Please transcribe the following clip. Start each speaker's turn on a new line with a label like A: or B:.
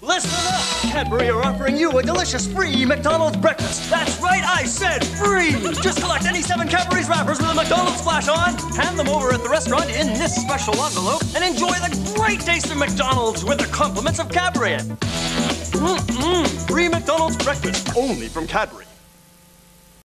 A: Listen up! Cadbury are offering you a delicious free McDonald's breakfast. That's right, I said free! Just collect any seven Cadbury's wrappers with a McDonald's splash on, hand them over at the restaurant in this special envelope, and enjoy the great taste of McDonald's with the compliments of Cadbury. Mmm, free McDonald's breakfast only from Cadbury.